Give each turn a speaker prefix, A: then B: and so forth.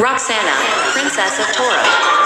A: Roxana, Princess of Toro.